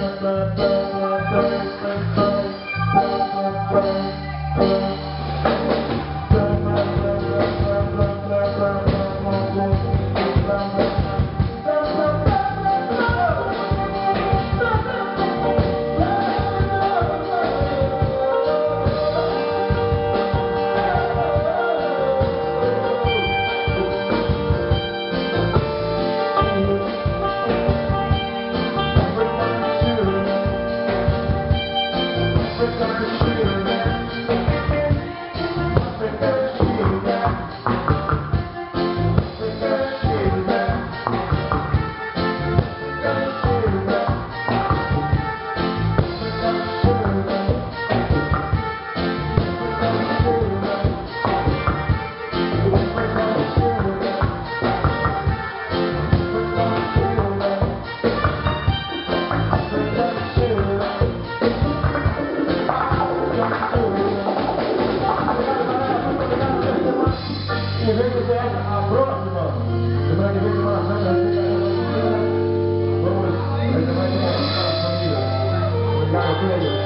ba ba ba ba ba Operator.